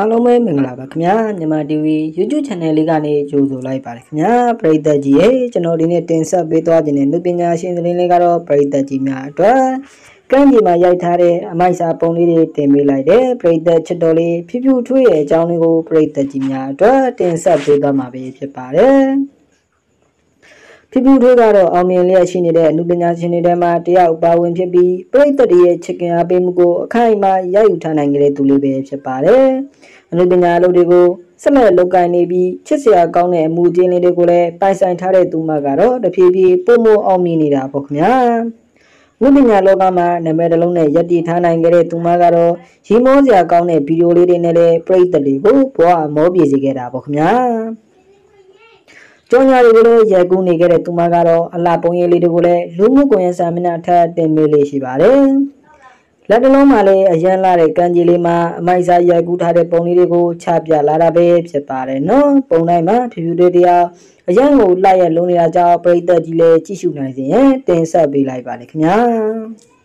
အားလုံးပဲမင်္ဂလာပါခင်ဗျာမြန်မာ TV YouTube Channel လေးကနေကြိုဆိုလိုက်ပါတယ်ခင်ဗျာပရိသတ်ကြီးရေကျွန်တော်ဒီနေ့တင်ဆက်ပေးသွားခြင်းတဲ့လူပညာရှင်သတင်းလေးကတော့ပရိသတ်ကြီးများအတွက်ကမ်းခြေမှာရိုက်ထားတဲ့အမိုက်စာပုံလေးတွေတင်ပေးလိုက်တယ်ပရိသတ်ချစ်တော်လေးဖြူဖြူထွေးရဲ့အကြောင်းလေးကိုပရိသတ်ကြီးများအတွက်တင်ဆက်ပေးသွားမှာဖြစ်ပါတယ် ဖြူဖြူထွေးကတော့အောင်မြင်လျက်ရှိနေတဲ့အမှုပညာရှင်တွေထဲမှာတယောက်ပါဝင်ဖြစ်ပြီးပရိသတ်တွေရဲ့ချစ်ခင်အားပေးမှုကိုအခိုင်အမာရယူထားနိုင်ကြတဲ့သူလေးပဲဖြစ်ပါတယ်။အမှုပညာလုပ်တွေကိုဆက်လက်လုပ်ကိုင်နေပြီးချစ်စရာကောင်းတဲ့အမှုကျင်းလေးတွေကိုလည်းပိုင်ဆိုင်ထားတဲ့သူမှကတော့တဖြည်းဖြည်းပုံမအောင်မြင်နေတာပေါ့ခင်ဗျာ။ဝိပညာလောကမှာနာမည်တစ်လုံးနဲ့ယက်တီထားနိုင်ကြတဲ့သူမှကတော့ရီမောစရာကောင်းတဲ့ဗီဒီယိုလေးတွေနဲ့လည်းပရိသတ်တွေကိုဘဝမောပြေစေခဲ့တာပေါ့ခင်ဗျာ။ ကြောင်ညာတွေကိုလည်းရိုက်ကူးနေခဲ့တဲ့သူမကတော့အလှပုံရိပ်လေးတွေကိုလည်းလူမှုကွန်ရက်စာမျက်နှာထပ်တင်ပေးလေးရှိပါတယ်။လက်တလုံးမှာလည်းအရန်လာတဲ့ကံကြီးလေးမှာအမိုက်စားရိုက်ကူးထားတဲ့ပုံလေးတွေကိုချပြလာတာပဲဖြစ်ပါတယ်နော်။ပုံတိုင်းမှာဖြူဖြူလေးတရားအရန်ကိုလိုက်ရလုံးနေတာကြောင့်ပရိသတ်ကြီးလည်းကြည့်ရှုနိုင်စေရင်တင်ဆက်ပေးလိုက်ပါလေခင်ဗျာ။